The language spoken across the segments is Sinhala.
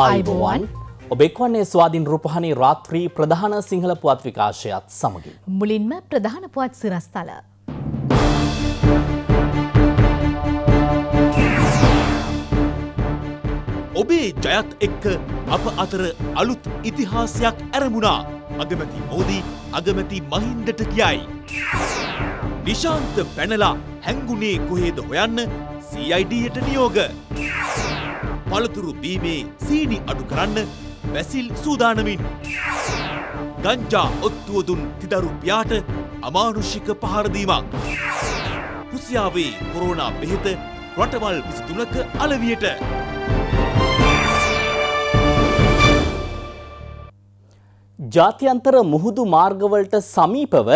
ආයිබෝවන් ඔබෙක්වන්නේ ස්වාධීන් රූපහණි රාත්‍රී ප්‍රධාන සිංහල පුවත් විකාශයත් සමගින්. මුලින්ම ප්‍රධාන පුවත් සිරස්තල. ඔබේ ජයත් එක්ක අප අතර අලුත් ඉතිහාසයක් ඇරමුණා අගමැති මෝදී අගමැති මහින්දට කියයි. නිශාන්ත පැනලා හැංගුණේ කොහේද හොයන්න CIDයට නියෝග. පළතුරු බීමේ සීනි අඩු කරන්න බැසිල් සූදානමින්. ගංජා ඔත්තුවදුන් තිදරු පියාට අමානුෂික පහරදීමක්. රුසියාවේ කොරෝනා බෙහෙත රටවල් විසිතුනක අලවියට. ජාත්‍යන්තර මුහුදු මාර්ගවලට සමීපව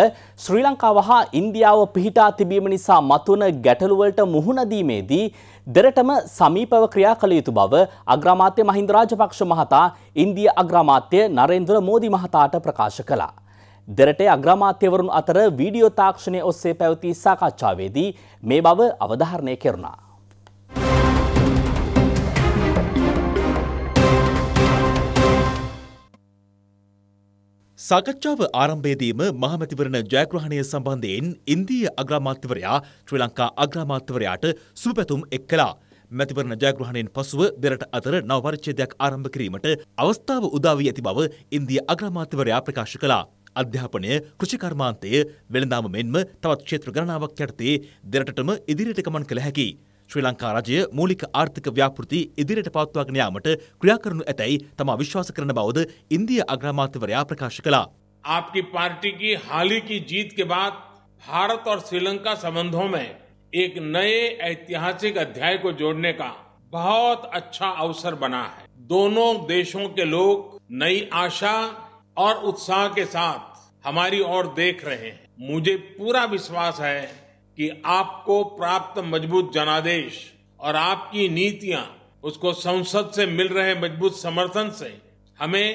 ශ්‍රී ලංකාව හා ඉන්දියාව පිහිටා තිබීම නිසා මතුවන ගැටලුවලට මුහුණදීමේදී දෙරටම සමීපව ක්‍රියා කළ යුතු බව අග්‍රාමාත්‍ය මහින්ද රාජපක්ෂ මහතා ඉන්දිය අග්‍රාමාත්‍ය නරේන්ද්‍ර මෝදි මහතාට ප්‍රකාශ කළා. දෙරටේ අග්‍රාමාත්‍යවරුන් අතර වීඩියෝ තාක්ෂණය ඔස්සේ පැවති සාකච්ඡාවේදී මේ බව අවධාරණය කෙරුණා. සාකච්ඡාව ආරම්භයේදීම මහමැතිවරණ ජයග්‍රහණය සම්බන්ධයෙන් ඉන්දීය අග්‍රාමාත්‍යවරයා ශ්‍රී ලංකා අග්‍රාමාත්‍යවරයාට සුබපැතුම් එක් කළා. මැතිවරණ ජයග්‍රහණයෙන් පසුව දෙරට අතර නව පරිච්ඡේදයක් ආරම්භ කිරීමට අවස්ථාව උදා වී ඇති බව ඉන්දිය අග්‍රාමාත්‍යවරයා ප්‍රකාශ කළා. අධ්‍යාපනය කෘෂිකර්මාන්තය වෙළඳාම මෙන්ම තවත් ක්ෂේත්‍ර ගණනාවක් යටතේ දෙරටටම ඉදිරියට ගමන් කළ හැකි. ශ්‍රී ලංකා රජය මූලික ආර්ථික ව්‍යාපෘති ඉදිරියට පවත්වාගෙන යාමට ක්‍රියා කරනු ඇතැයි තමා විශ්වාස කරන බවද ඉන්දිය අග්‍රාමාත්‍යවරයා ප්‍රකාශ කළා. आपकी पार्टी की हाल ही की जीत के बाद भारत और श्रीलंका संबंधों में एक नए ऐतिहासिक अध्याय को जोड़ने का बहुत अच्छा अवसर बना है दोनों देशों के लोग नई आशा और उत्साह के साथ हमारी ओर देख रहे हैं मुझे पूरा विश्वास है कि आपको प्राप्त मजबूत जनादेश और आपकी नीतियां उसको संसद से मिल रहे मजबूत समर्थन से हमें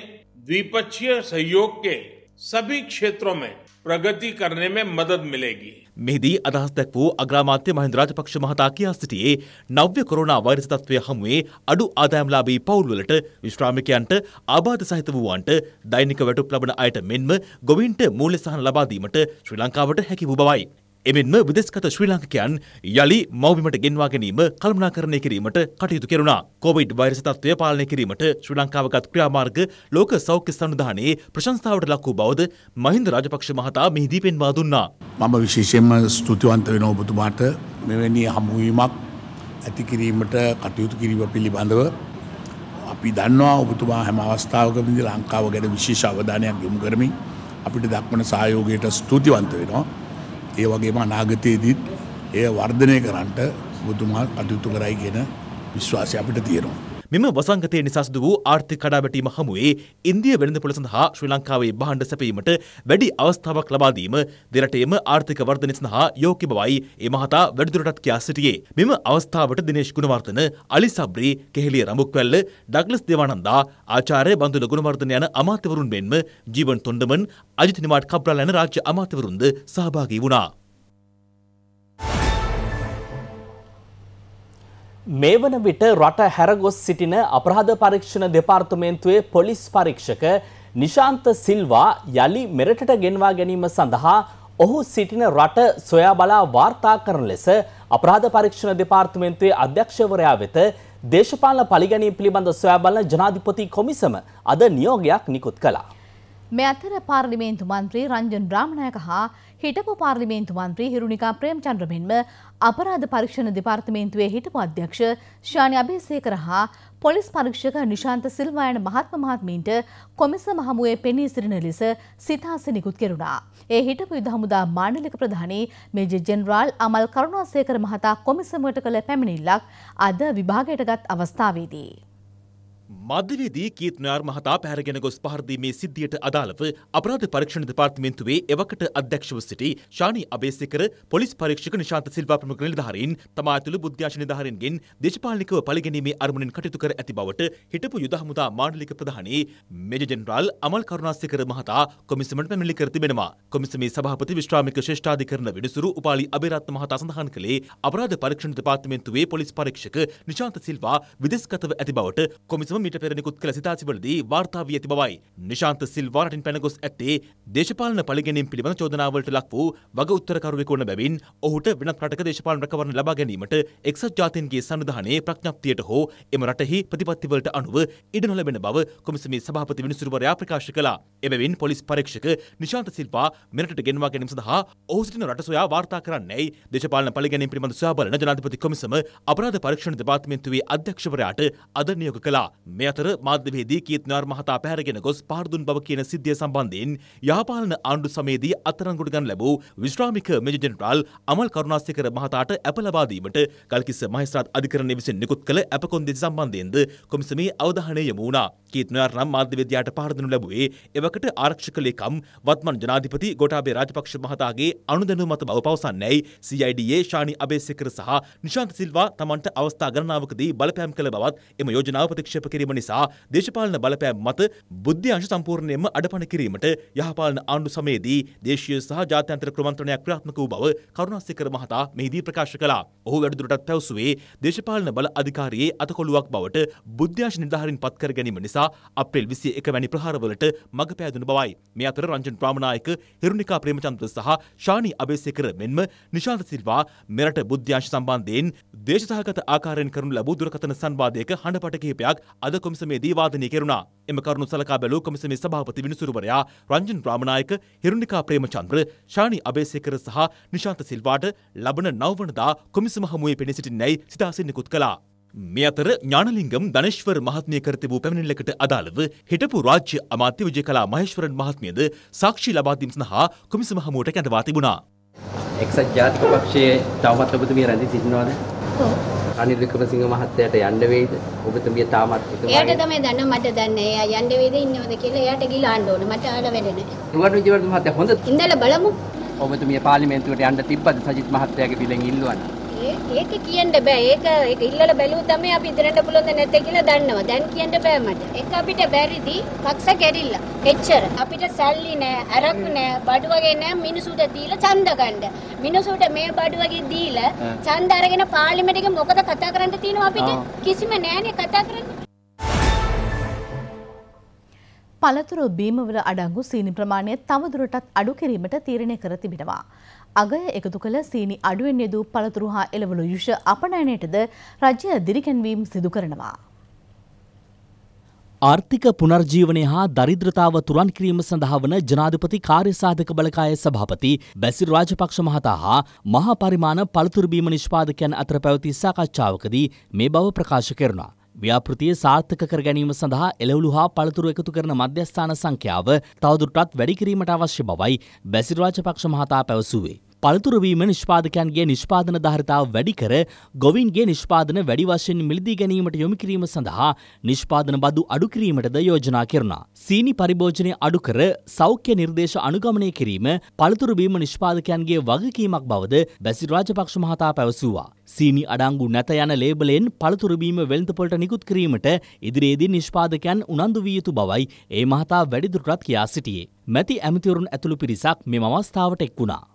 द्विपक्षीय सहयोग के सभी क्षेत्रों में प्रगति करने में मदद मिलेगी මෙහිදී අදහස් දැක් වූ අග්‍රාමාත්‍ය මහින්ද රාජපක්ෂ මහතා කියා සිටියේ නව්‍ය කොරෝනා වෛරස් තත්ත්වය හමුවේ අඩු ආදායම්ලාභී පවුල්වලට විශ්‍රාමිකයන්ට ආබාධ සහිත වූවන්ට දෛනික වැටුප් ලබන අයට මෙන්ම ගොවින්ට මූල්‍ය සහන ලබා දීමට ශ්‍රී ලංකාවට හැකි වූ බවයි. එමෙන්ම විදෙස්ගත ශ්‍රී ලාංකිකයන් යළි මවබිමට ගෙන්වා ගැනීම කළමනාකරණය කිරීමට කටයුතු කෙරුණා. කොවිඩ් වෛරස තත්ත්වය පාලනය කිරීමට ශ්‍රී ලංකාවගත් ක්‍රියාමාර්ග ලෝක සෞඛ්‍ය සංවිධානයේ ප්‍රශංසාවට ලක් වූ බවද මහින්ද රාජපක්ෂ මහතා මෙහිදී පෙන්වා දුන්නා. මම විශේෂයෙන්ම ස්තුතිවන්ත වෙන ඔබතුමාට මෙවැනි හමුවීමක් ඇති කිරීමට කටයුතු කිරීම පිළිබඳව අපි දන්නවා ඔබතුමා හැම අවස්ථාවකදී ලංකාව ගැන විශේෂ අවධානයක් යොමු කරමින් අපිට දක්වන සහයෝගයට ස්තුතිවන්ත වෙනවා. ඒ වගේම අනාගතයේදීත් එය වර්ධනය කරන්නට ඔබතුමා කටයුතු කරයි කියන විශ්වාසය අපිට තියෙනවා. මෙම වසංගතය නිසා සිදු වූ ආර්ථික කඩාවැටීම හමුවේ ඉන්දිය වෙළඳපොළ සඳහා ශ්‍රී ලංකාවේ භාණ්ඩ සැපීමට වැඩි අවස්ථාවක් ලබා දීම දෙරටේම ආර්ථික වර්ධනය සඳහා යෝග්‍ය බවයි ඒ මහතා වැඩිදුරටත් කියා සිටියේ. මෙම අවස්ථාවට දිනේෂ් ගුණවර්ධන, අලි සබ්රි, කෙහෙලිය රඹුක්වැල්ල, ඩග්ලස් දේවානන්දා, ආචාර්ය බන්දුල ගුණවර්ධන යන අමාත්‍යවරුන් මෙන්ම ජීවන් තොණ්ඩමන්, අජිත් නිමාඩ් කබ්‍රාල් යන රාජ්‍ය අමාත්‍යවරුන්ද සහභාගී වුණා. මේ වන විට රට හැරගොස් සිටින අපරාධ පරීක්ෂණ දෙපාර්තමේන්තුවේ පොලිස් පරීක්ෂක නිශාන්ත සිල්වා යළි මෙරටට ගෙන්වා ගැනීම සඳහා ඔහු සිටින රට සොයා බලා වාර්තා කරන ලෙස අපරාධ පරීක්ෂණ දෙපාර්තමේන්තුවේ අධ්‍යක්ෂවරයා වෙත දේශපාලන පලිගැනීම් පිළිබඳ සොයා බලන ජනාධිපති කොමිසම අද නියෝගයක් නිකුත් කළා. මේ අතර පාර්ලිමේන්තු මන්ත්‍රී රංජන් රාමණයක හා හිටපු පාර්ලිමේන්තු මන්ත්‍රී හිරුණිකා ප්‍රේම්චන්ද්‍ර මෙන්ම අපරාධ පරීක්ෂණ දෙපාර්තමේන්තුවේ හිටපු අධ්‍යක්ෂ ශානි අබේසේකර හා පොලිස් පරීක්ෂක නිශාන්ත සිල්වා යන මහත්ම මහත්මීන්ට කොමිසම හමුවේ පෙනී සිටින ලෙස සිතාස නිකුත් කෙරුණා. ඒ හිටපු යුද හමුදා මාණ්ඩලික ප්‍රධානී මේජර් ජෙනරාල් අමල් කරුණාසේකර මහතා කොමිසමට කළ පැමිණිල්ලක් අද විභාගයට ගත් අවස්ථාවේදී. මධ්‍යවේදී කීත් නාර් මහතා පැහැරගෙන ගොස් පහරදීමේ සිද්ධියට අදාළව අපරාධ පරීක්ෂණ දෙපාර්තමේන්තුවේ එවකට අධ්‍යක්ෂව සිටි ශානි අබේසේකර පොලිස් පරීක්ෂක නිශාන්ත සිල්වා ප්‍රමුඛ නිලධාරීන් තමා ඇතුළු බුද්ධ්‍යාශ නිලධාරීන්ගෙන් දේශපාලනිකව පරිගැනීමේ අරමුණෙන් කටයුතු කර ඇති බවට හිටපු යුද හමුදා මාණ්ඩලික ප්‍රධානී මේජර් ජෙනරාල් අමල් කරුණාසේකර මහතා කොමිසමට පැමිණිලි කර තිබෙනවා. කොමිසමේ සභාපති විශ්‍රාමික ශ්‍රේෂ්ඨාධිකරණ විනිසුරු උපාලි අබේරත්න මහතා සඳහන් කළේ අපරාධ පරීක්ෂණ දෙපාර්තමේන්තුවේ පොලිස් පරීක්ෂක නිශාන්ත සිල්වා විදෙස්ගතව ඇති බවට කොමිසම මීට පෙර නිකුත් කළ සිතාසිවලදී වාර්තා වී ඇති බවයි. නිශාන්ත සිල්වා රටින් පැන ගොස් ඇත්තේ දේශපාලන පළිගැනීම් පිළිබඳ චෝදනාවලට ලක් වූ වග උත්තරකරුවෙකු වන බැවින් ඔහුට වෙනත් රටක දේශපාලන රැකවරණ ලබා ගැනීමට එක්සත් ජාතීන්ගේ සංවිධානයේ ප්‍රඥප්තියට හෝ එම රටෙහි ප්‍රතිපත්තිවලට අනුව ඉඩ නොලැබෙන බව කොමිසමේ සභාපති විනිසුරුවරයා ප්‍රකාශ කළා. එබැවින් පොලිස් පරීක්ෂක නිශාන්ත සිල්වා මෙරටට ගෙන්වා ගැනීම සඳහා ඔහු සිටින රට සොයා වාර්තා කරන්නේයි දේශපාලන පළිගැනීම් පිළිබඳ සොයා බලන ජනාධිපති කොමිසම අපරාධ පරීක්ෂණ දෙපාර්තමේන්තුවේ අධ්‍යක්ෂවරයාට අද නියෝග කළා. මේ අතර මාධ්‍යවේදී කීත් නාර් මහතා පැහැරගෙන ගොස් පාරදුන් බව කියන සිද්ධිය සම්බන්ධයෙන් යහපාලන ආණ්ඩු සමයේදී අත්අඩංගුවට ගන්න ලැබූ විශ්‍රාමික මේජර් ජෙනරාල් අමල් කරුණාසේකර මහතාට ඇප ලබා දීමට ගල්කිස්ස මහේස්ත්‍රාත් අධිකරණය විසින් නිකුත් කළ ඇප කොන්දේසි සම්බන්ධයෙන්ද කොමිසමේ අවධානය යොමු වුණා. කීත් නාර් නම් මාධ්‍යවේදියාට පහර දෙනු ලැබුවේ එවකට ආරක්ෂක ලේකම් වත්මන් ජනාධිපති ගෝඨාභය රාජපක්ෂ මහතාගේ අනුදැනුම මත බව පවසන්නේයි CIDයේ ශානි අබේසේකර සහ නිශාන්ත සිල්වා තමන්ට අවස්ථා ගණනාවකදී බලපෑම් කළ බවත් එම යෝජනාව ප්‍රතික්ෂේප කිරීම නිසා දේශපාලන බලපෑම් මත බුද්ධ්‍යංශ සම්පූර්ණයෙන්ම අඩපණ කිරීමට යහපාලන ආණ්ඩු සමයේදී දේශීය සහ ජාත්‍යන්තර ක්‍රමන්ත්‍රණයක් ක්‍රියාත්මක වූ බව කරුණාසේකර මහතා මෙහිදී ප්‍රකාශ කළා. ඔහු වැඩිදුරටත් පැවසුවේ දේශපාලන බල අධිකාරියේ අතකොළුවක් බවට බුද්ධ්‍යංශ නිලධාරීන් පත් කර ගැනීම නිසා අප්‍රේල් 21 වැනි ප්‍රහාරවලට මඟ පෑදුණු බවයි. මේ අතර රංජන් ප්‍රාමනායක හිරුනිකා ප්‍රේමචන්ද්‍ර සහ ශානි අබේසේකර මෙන්ම නිශාන්ත සිල්වා මෙරට බුද්ධ්‍යංශ සම්බන්ධයෙන් දේශසහගත ආකාරයෙන් කරනු ලැබූ දුරකථන සංවාදයක හඬපට කිහිපයක් අද කොමිසමේදී වාදනය කෙරුණා. එම කරුණු සලකා බැලූ කොමිසමේ සභාපති විනිසුරුවරයා රංජන් රාමනායක හිරුනිකා ප්‍රේමචන්ද්‍ර ශානි අබේසේකර සහ නිශාන්ත සිල්වාට ලබන නවවනදා කොමිසම හමුවේ පෙනී සිටින්නැයි සිතාසින් නිකුත් කළා. මේ අතර ඥානලිංගම් ධනේශ්වර මහත්මිය කර තිබූ පැමිණිල්ලකට අදාළව හිටපු රාජ්‍ය අමාත්‍ය විජයකලා මහේශ්වරන් මහත්මියද සාක්ෂි ලබා දීම සඳහා කොමිසම හමුවට කැඳවා තිබුණා. එක්සත් ජාතික පක්ෂයේ තවමත් ඔබතුමිය රැඳී සිටිනවද? ඔව්. රනිල් වික්‍රමසිංහ මහත්තයාට යන්න වෙයිද? ඔබතුමිය තාමත් එයාට තමයි දන්න මට දන්නේ. එයා යන්න වේද ඉන්නවද කියලා එයාට ගිලාන්න ඕන. මට ආල වැඩ නැහැ. රුවන් විජේවර්ධන මහත්තයා හොඳ ඉඳලා බලමු. ඔබතුමිය පාර්ලිමේන්තුවට යන්න තිබ්බද සජිත් මහත්තයාගේ පිළෙන් ඉල්ලුවා ඒ ඒක කියන්න බෑ. ඒක ඒක ඉල්ලලා බැලුවොත් තමයි අපි ඉදිරියට පුළුවන් ද නැත්තේ කියලා දන්නවා. දැන් කියන්න බෑ මට. ඒක අපිට බැරිදි පක්ෂ කැඩිලා. එච්චර. අපිට සල්ලි නෑ, අරක්කු නෑ, බඩු වගේ නෑ මිනිසුන්ට දීලා ඡන්ද ගන්න. මිනිසුන්ට මේ බඩු වගේ දීලා ඡන්ද අරගෙන පාර්ලිමේන්තු එකේ මොකද කතා කරන්න තියෙනවා අපිට? කිසිම නෑනේ කතා කරන්න. පළතුරු බීමවල අඩංගු සීනි ප්‍රමාණය තවදුරටත් අඩු කිරීමට තීරණය කර තිබෙනවා. අගය එකතු කළ සීනි අඩුවෙන් යෙදූ පළතුරු හා එළවලු යුෂ අපනයනයටද රජය දිරිකැන්වීම් සිදු කරනවා. ආර්ථික පුනර්ජීවනය හා දරිද්‍රතාව තුරන් කිරීම සඳහා වන ජනාධිපති කාර්යසාධක බලකාය සභාපති බැසිල් රාජපක්ෂ මහතා හා මහා පරිමාණ පළතුරුබීම නිෂ්පාදකයන් අතර පැවති සාකච්ඡාවකදී මේ බව ප්‍රකාශ කෙරුණා. ව්‍යාපෘතිය සාර්ථක කර ගැනීම සඳහා එළවලු හා පළතුරු එකතු කරන මධ්‍යස්ථාන සංඛ්‍යාව තවදුරටත් වැඩි කිරීමට අවශ්‍ය බවයි බැසිල් රාජපක්ෂ මහතා පැවසුවේ. පළතුරුවීම නිෂ්පාදකයන්ගේ නිෂ්පාදන ධාරිතාව වැඩි කර ගොවින්ගේ නිෂ්පාදන වැඩි වශයෙන් මිලදී ගැනීමට යොමු කිරීම සඳහා නිෂ්පාදන බදු අඩු කිරීමටද යෝජනා කෙරුණා. සීනි පරිභෝජනය අඩු කර සෞඛ්‍ය නිර්දේශ අනුගමනය කිරීම පළතුරුබීම නිෂ්පාදකයන්ගේ වගකීමක් බවද බැසි රාජපක්ෂ මහතා පැවසුවා. සීනි අඩංගු නැත යන ලේබලයෙන් පළතුරුබීම වෙළඳපොළට නිකුත් කිරීමට ඉදිරියේදී නිෂ්පාදකයන් උනන්දු විය යුතු බවයි ඒ මහතා වැඩිදුරටත් කියා සිටියේ. මැති ඇමතිවරුන් ඇතුළු පිරිසක් මෙම අවස්ථාවට එක් වුණා.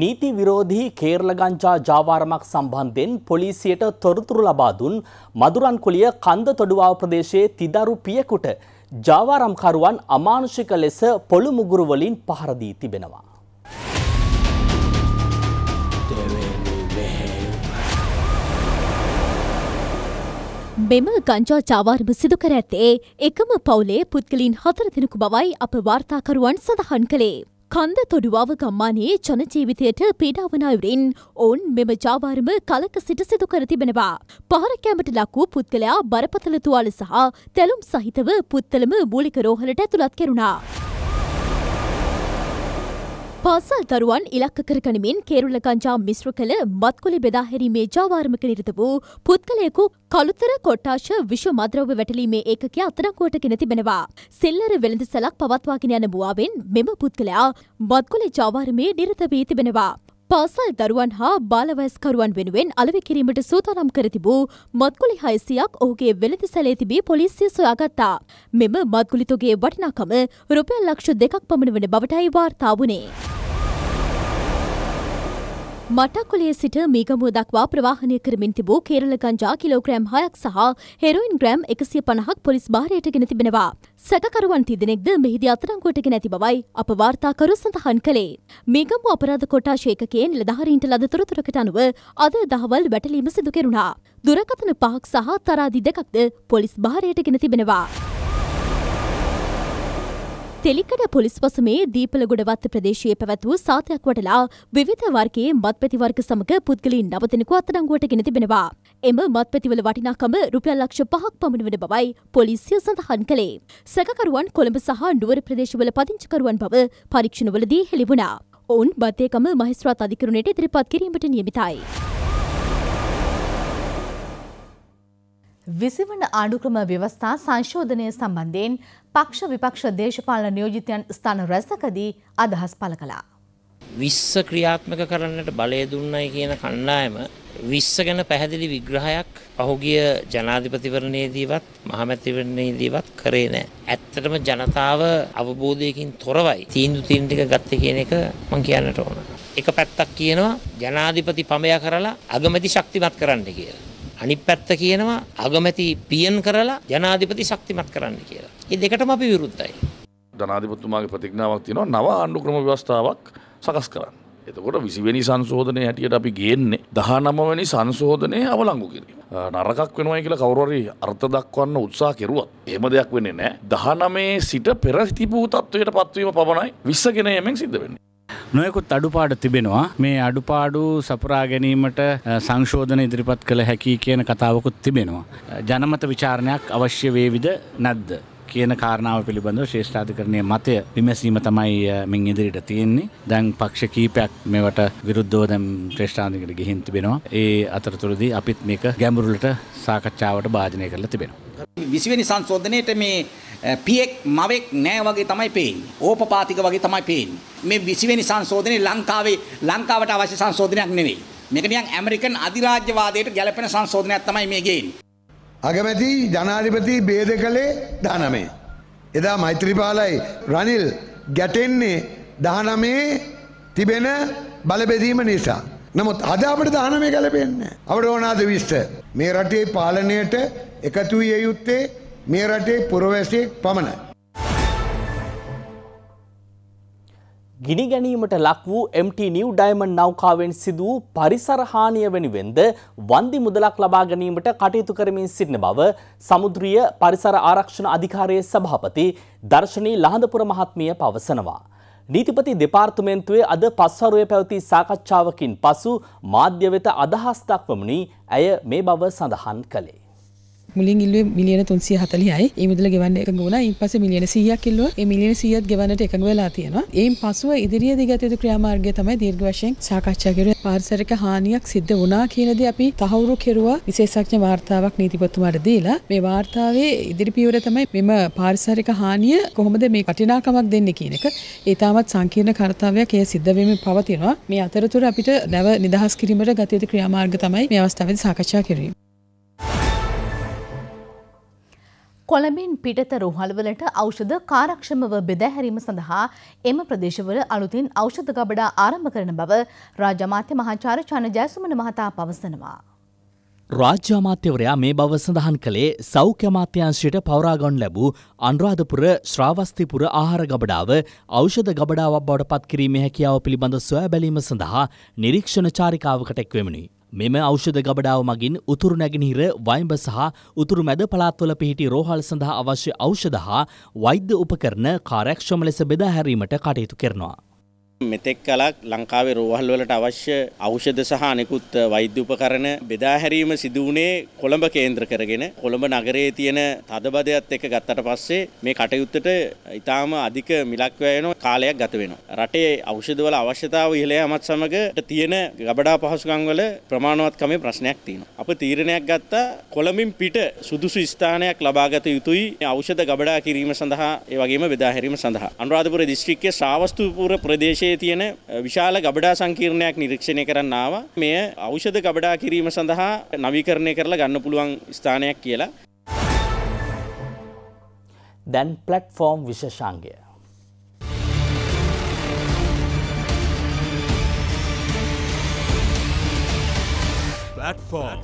නීති විරෝධී කේරළ ගංජා ජාවාරමක් සම්බන්ධයෙන් පොලිසියට තොරතුරු ලබා දුන් මදුරන්කුලිය කන්ද තොඩුවාව ප්‍රදේශයේ තිදරු පියෙකුට ජාවාරම්කරුවන් අමානුෂික ලෙස පොළු මුගුරු වලින් පහර දී තිබෙනවා. මෙම ගංජා ජාවාරම සිදු කර ඇත්තේ එකම පවුලේ පුද්ගලින් හතර දෙනෙකු බවයි අප වාර්තාකරුවන් සඳහන් කළේ. කන්ද තොඩුවාව ගම්මානයේ ජනජීවිතයට පීඩාවන අයුරින් ඔවුන් මෙම ජාවාරම කලක සිට සිදු කර තිබෙනවා. පහරකෑමට ලක් වූ පුද්ගලයා බරපතල තුවාල සහ තැලුම් සහිතව පුත්තලම මූලික රෝහලට ඇතුළත් කෙරුණා. පාසල් දරුවන් ඉලක්ක කරගනිමින් කේරුල ගංජා මිශ්‍ර කළ මත්කොලි බෙදාහැරීමේ ජාවාරමක නිරත වූ පුද්ගලයෙකු කළුතර කොට්ටාශ විශ්ව මද්‍රව්‍ය වැටලීමේ ඒකකය අත්අඩංගුවට ගෙන තිබෙනවා. සිල්ලර වෙළඳ සැලක් පවත්වාගෙන යන මුවාවෙන් මෙම පුද්ගලයා මත්කොලි ජාවාරමේ නිරත වී තිබෙනවා. පාසල් දරුවන් හා බාලවයස්කරුවන් වෙනුවෙන් අලෙවි කිරීමට සූදානම් කර තිබූ මත්ගුලි හයසියක් ඔහුගේ වෙළඳ සැලේ තිබී පොලිසිය සොයාගත්තා. මෙම මත්ගුලිතුගේ වටිනාකම රුපියල් ලක්ෂ දෙකක් පමණ වන බවටයි වාර්තා වුණේ. මටක්කොලේ සිට මීගමුව දක්වා ප්‍රවාහනය කරමින් තිබූ කේරල ගංජා කිලෝග්‍රෑම් හයක් සහ හෙරෝයින් ග්‍රෑම් එකසිය පණහක් පොලිස් භාරයට ගෙන තිබෙනවා. සැකකරුවන් තිදෙනෙක්ද මෙහිදී අතරංගොටගෙන ඇති බවයි අප වාර්තාකරු සඳහන් කළේ. මීගමුව අපරාධ කොටාශයකයේ නිලධාරීන්ට ලද තොරතුරකට අනුව අද දහවල් වැටලීම සිදු කෙරුණා. දුරකථන පහක් සහ තරාදි දෙකක්ද පොලිස් භාරයට ගෙන තිබෙනවා. තෙලිකඩ පොලිස් පසමේ දීපලගොඩවත්ත ප්‍රදේශයේ පැවැත් වූ සාතයක් වටලා විවිධ වර්ගයේ මත්පැති වර්ග සමග පුද්ගලයින් නවතෙනෙකු අත්අඩංගුවට ගෙන තිබෙනවා. එම මත්පැතිවල වටිනාකම රුපියල් ලක්ෂ පහක් පමණ වන බවයි පොලිසිය සඳහන් කළේ. සැකකරුවන් කොළඹ සහ නුවර ප්‍රදේශවල පදිංචිකරුවන් බව පරීක්ෂණවලදී හෙළි වුණා. ඔවුන් බත්තේකම මහිස්ත්‍රාත් අධිකරණයට ඉදිරිපත් කිරීමට නියමිතයි. විසිවන ආණ්ඩුක්‍රම ව්‍යවස්ථා සංශෝධනය සම්බන්ධයෙන් පක්ෂ විපක්ෂ දේශපාලන නියෝජිතයන් ස්ථාන රැසකදී අදහස් පළ කළා. විශ්ස ක්‍රියාත්මක කරන්නට බලය දුන්නයි කියන කණ්ඩායම විශ්ස ගැන පැහැදිලි විග්‍රහයක් පහුගිය ජනාධිපතිවරණයේදීවත් මහමැතිවරණයේදීවත් කරේ නෑ. ඇත්තටම ජනතාව අවබෝධයකින් තොරවයි තීන්දුව තීන් ටික ගත්තේ කියන එක මම කියන්නට ඕන. එක පැත්තක් කියනවා ජනාධිපති පමය කරලා අගමැති ශක්තිමත් කරන්න කියලා. අනිත් පැත්ත කියනවා අගමැති පියන් කරලා ජනාධිපති ශක්තිමත් කරන්න කියලා. ඒ දෙකටම අපි විරුද්ධයි. ජනාධිපතිතුමාගේ ප්‍රතිඥාවක් තියෙනවා නව ආණ්ඩුක්‍රම ව්‍යවස්ථාවක් සකස් කරන්න. එතකොට විසිවැනි සංශෝධනය හැටියට අපි ගේන්නේ දහනමවැනි සංශෝධනය අවලංගු කිරීම. නරකක් වෙනවයි කියලා කවුරුහරි අර්ථ දක්වන්න උත්සාහ කෙරුවත් එහෙම දෙයක් වෙන්නේ නැහැ. 19 සිට පෙර තිබූ තත්වයට පත්වීම පමණයි 20 ගෙන යමෙන් සිද්ධ වෙන්නේ. නොයකුත් අඩුපාඩ තිබෙනවා මේ අඩුපාඩු සපුරා ගැනීමට සංශෝධන ඉදිරිපත් කළ හැකි කියන කතාවකුත් තිබෙනවා. ජනමත විචාරණයක් අවශ්‍ය වේවිද නැද්ද. කියන කාරණාව පිළිබඳව ශේෂ්ඨාධිකරණය මතය විමසීම තමයි මින් ඉදිරියට තියෙන්නේ දැන් පක්ෂ කීපයක් මේවට විරුද්ධව දැම් ශ්‍රේෂ්ඨාධිකට ගිහින් තිබෙනවා ඒ අතරතුරදී අපිත් මේක ගැඹුරුලට සාකච්ඡාවට භාජනය කරලා තිබෙනවා. විසිවෙනි සංශෝධනයට මේ Eh, පියෙක් මවෙක් නෑ වගේ තමයි පේන්නේ. ඕපපාතික වගේ තමයි පේන්නේ. මේ විසිවෙනි සංශෝධනයේ ලංකාවේ ලංකාවට අවශ්‍ය සංශෝධනයක් නෙවෙයි. මේක නිකන් ඇමරිකන් අධිරාජ්‍යවාදයට ගැලපෙන සංශෝධනයක් තමයි මේ ගේන්නේ. අගමැති ජනාධිපති බේද කළේ දහනමේ. එදා මෛත්‍රීපාලයි රනිල් ගැටෙන්නේ දහනමේ තිබෙන බලබෙදීම නිසා. නමුත් අද අපට දහනමේ ගැලපෙන්නේ. අපට ඕනාද විස්ත. මේ රටේ පාලනයට එකතු විය යුත්තේ මේ රටේ පුරවැසියෙක් පමණයි. ගිනි ගැනීමට ලක් වූ MT නිව් ඩයිමන් නෞකාවෙන් සිදු වූ පරිසරහානිය වෙනුවෙන්ද වන්දි මුදලක් ලබා ගැනීමට කටයුතු කරමින් සිටින බව සමුද්‍රීය පරිසර ආරක්ෂණ අධිකාරයේ සභාපති දර්ශනී ලහඳපුර මහත්මිය පවසනවා. නීතිපති දෙපාර්තමේන්තුවේ අද පස්වරුවේ පැවති සාකච්ඡාවකින් පසු මාධ්‍ය වෙත අදහස් දක්වමිනි ඇය මේ බව සඳහන් කළේ. මුලින් ඉල්ලුවේ මිලියන 340යි. ඒ මුදල ගෙවන්න එකඟ වුණා. ඊට පස්සේ මිලියන 100ක් ඉල්ලුවා. ඒ මිලියන 100ත් ගෙවන්නට එකඟ වෙලා තියෙනවා. ඒන් පසුව ඉදිරියේදී ගත යුතු ක්‍රියාමාර්ගය තමයි දීර්ඝ වශයෙන් සාකච්ඡා කරුවේ. පාරිසරික හානියක් සිද්ධ වුණා කියන දේ අපි තහවුරු කෙරුවා විශේෂඥ වාර්තාවක් නීතිපතිතුමාට දීලා. මේ වාර්තාවේ ඉදිරි පියවර තමයි මෙම පාරිසරික හානිය කොහොමද මේ කටිනාකමක් දෙන්නේ කියන එක. ඒ තාමත් සංකීර්ණ කාර්යයක් එය සිද්ධ වෙමින් පවතිනවා. මේ අතරතුර අපිට නැව නිදහස් කිරීමට ගත යුතු ක්‍රියාමාර්ග තමයි මේ අවස්ථාවේදී සාකච්ඡා කිරීම. කොළඹින් පිටත රෝහල්වලට ඖෂධ කාරක්ෂමව බෙදැහැරීම සඳහා එම ප්‍රදේශවල අලුතින් ඖෂධ ගබඩා ආරම්භ කරන බව රාජ්‍ය අමාත්‍ය මහාචාර්ය චන්න ජයසුමන මහතා පවසනවා. රාජ්‍ය අමාත්‍යවරයා මේ බව සඳහන් කළේ සෞඛ්‍ය අමාත්‍යංශයට පවරාගොන් ලැබූ අනුරාධපුර ශ්‍රාවස්තිපුර ආහාර ගබඩාව ඖෂධ ගබඩාවක් බවට පත් කිරීමේ හැකියාව පිළිබඳ සොයා බැලීම සඳහා නිරීක්ෂණ චාරිකාවකට එක්වෙමිනි. මෙම ඖෂධ ගබඩාව මගින් උතුරු නැගෙනහිර වයිඹ සහ උතුරු මැද පළාත්වල පිහිටි රෝහල් සඳහා අවශ්‍ය ඖෂධ හා වෛද්‍ය උපකරණ කාර්යක්ෂම ලෙස බෙදා හැරීමට කටයුතු කරනවා. මෙතෙක් කලක් ලංකාවේ රෝහල් වලට අවශ්‍ය ඖෂධ සහ අනෙකුත් වෛද්‍ය උපකරණ බෙදා හැරීම සිදු වුණේ කොළඹ කේන්ද්‍ර කරගෙන කොළඹ නගරයේ තියෙන තදබදයත් එක්ක ගත්තට පස්සේ මේ කටයුත්තට ඊටාම අධික මිලක් වැය වෙන කාලයක් ගත වෙනවා. රටේ ඖෂධ වල අවශ්‍යතාව ඉහළ යාමත් සමග තියෙන ගබඩා පහසුකම් වල ප්‍රමාණවත්කමේ ප්‍රශ්නයක් තියෙනවා. අප තීරණයක් ගත්තා කොළඹින් පිට සුදුසු ස්ථානයක් ලබාගත යුතුයි ඖෂධ ගබඩා කිරීම සඳහා ඒ වගේම බෙදා හැරීම සඳහා. අනුරාධපුර දිස්ත්‍රික්කයේ ශ්‍රාවස්තුපුර ප්‍රදේශයේ ප්‍රදේශයේ තියෙන විශාල ගබඩා සංකීර්ණයක් නිරීක්ෂණය කරන්න ආවා. මෙය ඖෂධ ගබඩා කිරීම සඳහා නවීකරණය කරලා ගන්න පුළුවන් ස්ථානයක් කියලා. දැන් ප්ලට්ෆෝර්ම් විශේෂාංගය. platform.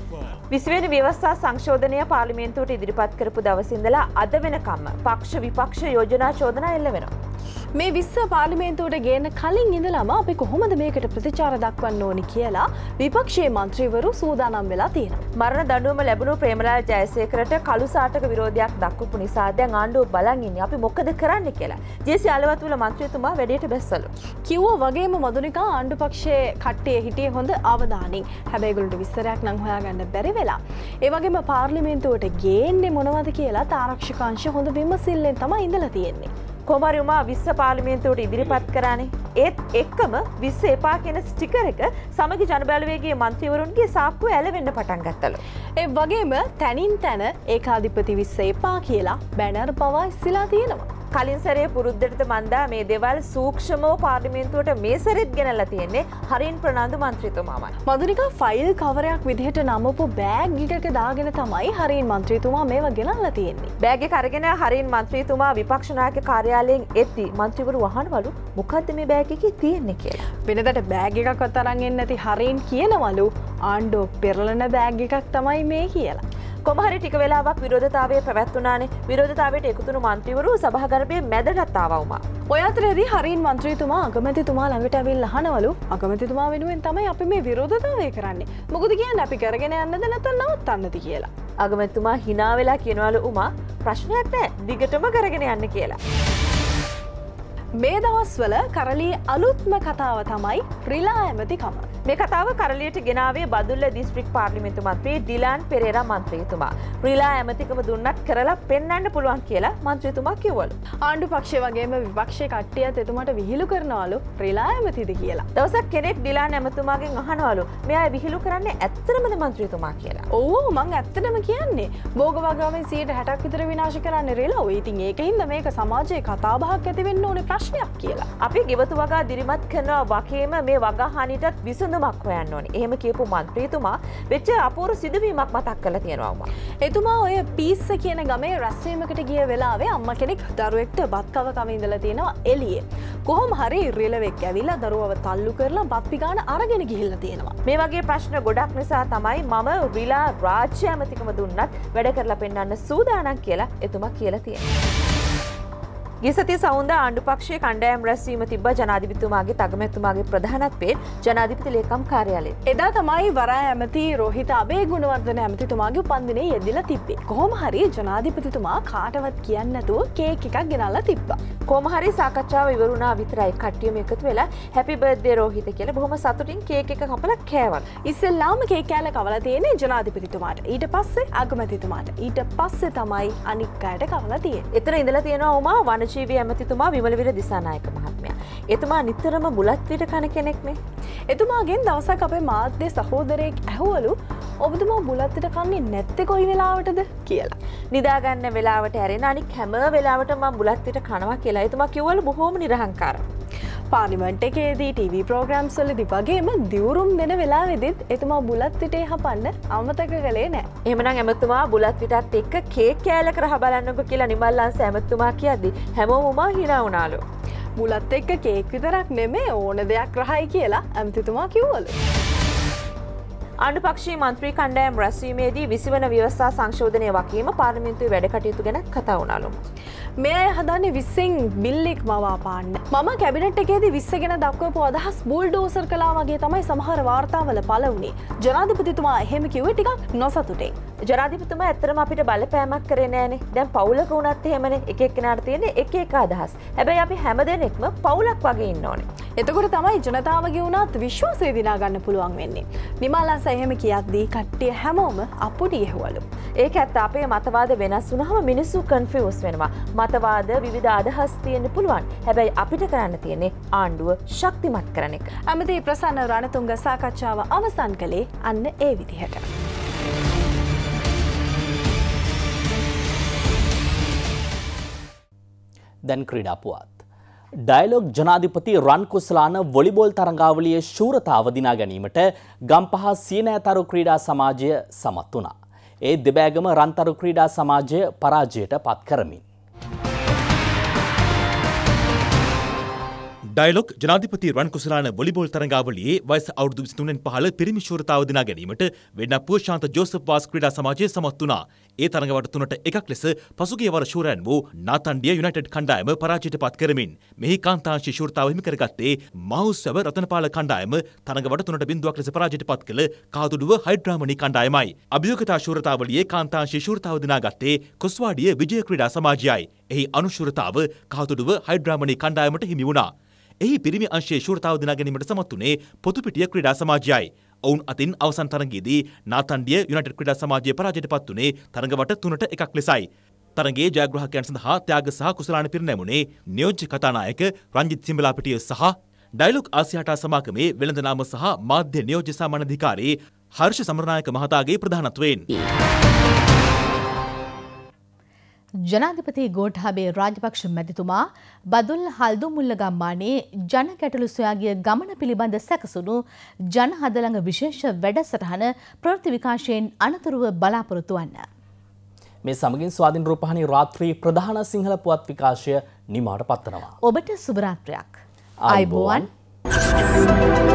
විසිවෙන ව්‍යවස්ථා සංශෝධනය පාර්ලිමේන්තුවට ඉදිරිපත් කරපු දවසින්දලා අද වෙනකම්ම පක්ෂ විපක්ෂ යෝජනා චෝදනා එල්ල වෙනවා. මේ විස්ස පාර්ලිමේන්තුවට ගේන කලින් ඉඳලම අපි කොහොමද මේකට ප්‍රතිචාර දක්වන්න ඕනි කියලා විපක්ෂයේ මන්ත්‍රීවරු සූදානම් වෙලා තියෙන. මරණ දඩුවම ලැබුණු ප්‍රේමලාල් ජයසේකරට කළු සාටක විරෝධයක් දක්වපු නිසා දැන් ආණ්ඩුව බලන් ඉන්නේ අපි මොකද කරන්න කියලා. ජේසි අලවත්වල මන්ත්‍රීතුමා වැඩේට බැස්සලු. කිව්ව වගේම මදුනිකා ආණ්ඩු පක්ෂයේ කට්ටිය හිටිය හොඳ අවධානින් හැබැයිගුලට විස්තරයක් නං හොයාගන්න බැරි වෙලා. ඒවගේම පාර්ලිමේන්තුවට ගේන්නේ මොනවද කියලා තාරක්ෂිකාංශ හොඳ විමසිල්ලෙන් තම ඉඳලා තියෙන්නේ. කොමරිුමා විශ්ව පාලිමේන්තුවට ඉදිරිපත් කරන්නේ ඒත් එක්කම විස්ස එපා කියෙන ස්ටිකර එක සමග ජනබැලවේගේ මන්ත්‍රීවරුන්ගේ සාක්කුව ඇලවෙන්න පටන් ගත්තලු. ඒ වගේම තැනින් තැන ඒකාධිපති විස්ස එපා කියලා බැනර් පවා ඉස්සිලා තියෙනවා. කලින් සරේ පුරුද්ධට මන්දා මේ දෙවල් සූක්ෂමෝ පාර්ලිමේන්තුවට මේ සැරෙත් ගෙනල්ල තියෙන්නේ හරින් ප්‍රනාාදු මන්ත්‍රීතුමාමයි. මදුනිකා ෆයිල් කවරයක් විදිහට නමපු බෑග්ගිටක දාගෙන තමයි හරින් මන්ත්‍රීතුමා මේව ගෙනල්ල තියෙන්නේ. බෑග කරගෙන හරින් මන්ත්‍රීතුමා විපක්ෂනායක කාර්යාලයෙන් එත්ති මන්ත්‍රීවරු වහනවලු මොකක්ද මේ බෑගක තියෙන්නේ කියලා. වෙනදට බෑග එකක් ඔත්තරන්ගෙන් නැති හරින් කියනවලු ආණ්ඩෝ පෙරලන බෑග් එකක් තමයි මේ කියලා. කොමහරි ටික වෙලාවක් විරෝධතාවය පැවැත්වනානේ විරෝධතාවට එකතුුණු මන්ත්‍රීවරු සභහගරපය මැදටත්තාවවම. ඔය අතරේදී හරින් මන්ත්‍රීතුමා අගමැතිතුමා ළඟට ඇවිල් අහනවලු අගමතිතුමා වෙනුවෙන් තමයි අපි මේ විරෝධතාවය කරන්නේ මොකද කියන්න අපි කරගෙන යන්නද නැත නවත්තන්නති කියලා. අගමැතුමා හිනාවෙලා කියනවලු උමා ප්‍රශ්නයක් නෑ දිගටම කරගෙන යන්න කියලා. මේ දවස්වල කරලී අලුත්ම කතාව තමයි රිලා ඇමතිකම. මේ කතාව කරලියට ගෙනාවේ බදුල්ල දිස්ත්‍රික් පාර්ලිමිතු මන්ත්‍රී ඩිලාන් පෙරේර මන්ත්‍රීතුමා. රිලා ඇමතිකම දුන්නත් කරලා පෙන්න්න පුළුවන් කියලා මන්ත්‍රතුමා කිව්වලු. ආණ්ඩු පක්ෂ වගේම විපක්ෂය කට්ටියත් එතුමට විහිළු කරනවලු රිලා ඇමතිද කියලා. දවසක් කෙනෙක් ඩිලා ඇමතුමාගෙන් අහනවලු මෙයා විහිළු කරන්න ඇත්තරමද මන්ත්‍රීතුමා කියලා. ඕ මං ඇත්තටම කියන්නේ බෝගවගාවෙන් සීට හැටක් විතර විනාශ කරන්න රෙලා ඉතින් ඒකහින්ද මේක සමාජය කතාබහක් ඇතිවෙන්න ඕන ප්‍රශ්නයක් කියලා. අපි ගෙවතු වගා දිරිමත් කරනවා වගේම මේ වගහානිටත් විසඳුමක් හොයන්න ඕනි. එහෙම කියපු මන්ත්‍රීතුමා වෙච්ච අපූර්ව සිදුවීමක් මතක් කරලා තියෙනවා. එතුමා ඔය පිස්ස කියන ගමේ රැස්වීමකට ගිය වෙලාවේ අම්ම කෙනෙක් දරුවෙක්ට බත්කව කම ඉඳලා තියෙනවා එළියේ. කොහොම හරි රිලවෙක් ඇවිල්ලා දරුවව තල්ලු කරලා බත් පිගාන අරගෙන ගිහිල්ලා තියෙනවා. මේ වගේ ප්‍රශ්න ගොඩක් නිසා තමයි මම රිලා රාජ්‍ය ඇමතිකම දුන්නත් වැඩ කරලා පෙන්වන්න සූදානම් කියලා එතුමා කියලා තියෙනවා. ගිසති සෞන්ද ආණ්ඩුපක්ෂය කණ්ඩෑම් රැස්වීම තිබ ජනාධිපතුමාගේ තගමැතුමාගේ ප්‍රධානත්වේ ජනාධිපති ලේකම් කාර්යාලය. එදා තමයි වරා ඇමති රෝහිත අබේ ගුණවර්ධන ඇමතිතුමාගේ උපන්දිනේ යෙදිල තිබ්බේ. කොහොම හරි ජනාධිපතිතුමා කාටවත් කියන්නතුව කේක් එකක් ගෙනල්ල තිබ්බ. කොමහරි සාකච්ඡාව ඉවරුණා විතරයි කට්ටියම එකතු වෙලා හැපි බර්ධය රෝහිත කියල බොහොම සතුටින් කේක එක කපල කෑවල්. ඉස්සෙල්ලාම කේකෑල කවල තියෙන ජනාධිපතිතුමාට ඊට පස්සේ අගමතිතුමාට ඊට පස්සේ තමයි අනික්කයට කවල තිය. එතන ඉඳලා තියෙනවා උමා වන ජීවී ඇමතිතුමා විමලවිර දිසානායක මහත්මයා. එතුමා නිතරම බුලත්විට කන කෙනෙක්නේ. එතුමාගෙන් දවසක් අපේ මාධ්‍ය සහෝදරයෙක් ඇහුවලු ඔබතුමා බුලත්තට කන්නේ නැත්තෙ කොයි වෙලාවටද කියලා. නිදාගන්න වෙලාවට ඇරෙන අනි හැම වෙලාවට ම බුලත්විට කනවා කියලා එතුමා කිව්වල බොහෝම නිරහංකාර. පානිමට එකේදී TV ප්‍රෝග්‍රම් සොලදි වගේම දිවුරුම් දෙන වෙලා වෙදෙත් එතුමා බුලත් විටේ හපන්න අමතක කළේ නෑ එමන ඇමතුමා බුලත් විටත් එක්ක කේ කෑල කරහ බලන්නක කියලා නිමල්ලන්ස ඇමත්තුමා කියද්දි හැමෝමා හිරවුණාලු. බුලත් එක්ක කේක් විතරක් නෙමේ ඕන දෙයක් රහයි කියලා ඇමතිතුමා කිව්වල. අන්ඩුපක්ෂී මන්ත්‍රී කණ්ඩෑම් රැස්වීමේදී විසිවන ව්‍යවස්ථා සංශෝධනය වකීම පාර්මින්තුව වැඩ කටයුතු ගැන කතා වුණාලුම්. මේ අය හදන්නේ විස්සෙන් බිල්ලෙක් මවා පාන්න. මම කැබිනට් එකේදී විස්සගෙන දක්වපු අදහස් බූල් ඩෝසර් කලා වගේ තමයි සමහර වාර්තාවල පලවුණේ. ජනාධිපතිතුමා එහෙම කිව්ව ටිකක් නොසතුටේ. ජනාධිපතුමා ඇත්තරම අපිට බලපෑමක් කරේ නෑනේ. දැන් පවුලක වුණත් එහෙමනේ එක එක්කෙනාට තියෙන එක එක අදහස්. හැබැයි අපි හැමදෙනෙක්ම පවුලක් වගේ ඉන්න ඕනේ. එතකොට තමයි ජනතාවගේ වුණත් විශ්වාසය දිනා ගන්න පුළුවන් වෙන්නේ. නිමල්ලන්ස එහෙම කියද්දී කට්ටිය හැමෝම අපුඩි එහුවලු. ඒක ඇත්ත අපේ මතවාද වෙනස් වුනහම මිනිස්සු කන්ෆියස් වෙනවා. මතවාද විවිධ අදහස් තියෙන පුළුවන්. හැබැයි අපිට කරන්න තියෙන්නේ ආණ්ඩුව ශක්තිමත් කරන එක. ඇමති ප්‍රසන්න රණතුංග සාකච්ඡාව අවසන් කළේ අන්න ඒ විදිහට. දැන් ක්‍රීඩාපුවත්. ඩයිලොග් ජනාධිපති රන් කුසලාන වොලිබෝල් තරංගාවලිය ශූරතාව දිනා ගැනීමට ගම්පහ සියනෑතරු ක්‍රීඩා සමාජය සමත් වුණා. ඒ දෙබෑගම රන්තරු ක්‍රීඩා සමාජය පරාජයට පත් කරමින්. ඩයිලොක් ජනාධිපති රන් කුසලාන වොලිබෝල් තරඟාවලියේ වයස අවුරුදු 23න් පහළ පිරිමි ශූරතාව දිනා ගැනීමට වෙන්නපුව ශාන්ත ජෝසප් වාස් ක්‍රීඩා සමාජය සමත් වුණා. ඒ තරඟවට තුනට එකක් ලෙස පසුගිය වර ශූරයන් වූ නාතන්ඩිය යුනයිටඩ් කණ්ඩායම පරාජයට පත් කරමින් මෙහි කාන්තාංශී ශූරතාව හිමි කරගත්තේ මහුස්සව රතනපාල කණ්ඩායම තරඟවට තුනට බිඳුවක් ලෙස පරාජයට පත් කළ කාදුඩුව හයිඩ්‍රාමනි කණ්ඩායමයි. අභියෝගතා ශූරතාවලියේ කාන්තාංශී ශූරතාව දිනාගත්තේ කොස්වාඩිය විජය ක්‍රීඩා සමාජයයි. එහි අනුශූරතාව කාදුඩුව හයිඩ්‍රාමනි කණ්ඩායමට හිමි වුණා. එහි පිරිමි අංශයේ ශූරතාව දිනා ගැනීමට සමත් වුණේ පොතුපිටිය ක්‍රීඩා සමාජයයි. ඔවුන් අතින් අවසන් තරගයේදී නාතන්ඩිය යුනයිටඩ් ක්‍රීඩා සමාජය පරාජයට පත් වුණේ තරඟවට තුනට එකක් ලෙසයි. තරගේ ජයග්‍රහකයන් සඳහා ත්‍යාග සහ කුසලාන පිරිනැමුණේ නියෝජ්‍ය කතානායක රංජිත් සිම්බලාපිටිය සහ ඩයිලොක් ආසියාටා සමාගමේ වෙළඳනාම සහ මාධ්‍ය නියෝජ්‍ය සාමාන්‍යාධිකාරී හර්ෂ සමරනායක මහතාගේ ප්‍රධානත්වයෙන්. ජනාධිපති ගෝඨාබේ රාජපක්ෂ මැතිතුමා බදුල් හල්දුමුල්ල ගම්මානයේ ජන ගැටලු සොයාගිය ගමන පිළිබඳ සැකසුණු ජනහදළඟ විශේෂ වැඩසටහන ප්‍රවෘත්ති විකාශයෙන් අනතුරුව බලාපොරොත්තු වන්න. මේ සමගින් ස්වාධීන රූපහානි රාත්‍රී ප්‍රධාන සිංහල පුවත් විකාශය නිමාට පත්වනවා. ඔබට සුභරාත්‍රයක්. ආයිබෝවන්. Thank you.